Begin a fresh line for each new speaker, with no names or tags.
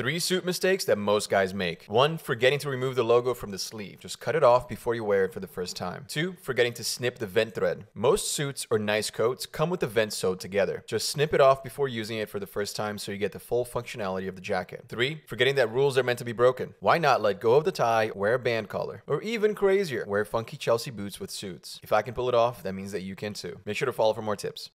Three suit mistakes that most guys make. One, forgetting to remove the logo from the sleeve. Just cut it off before you wear it for the first time. Two, forgetting to snip the vent thread. Most suits or nice coats come with the vent sewed together. Just snip it off before using it for the first time so you get the full functionality of the jacket. Three, forgetting that rules are meant to be broken. Why not let go of the tie, wear a band collar? Or even crazier, wear funky Chelsea boots with suits. If I can pull it off, that means that you can too. Make sure to follow for more tips.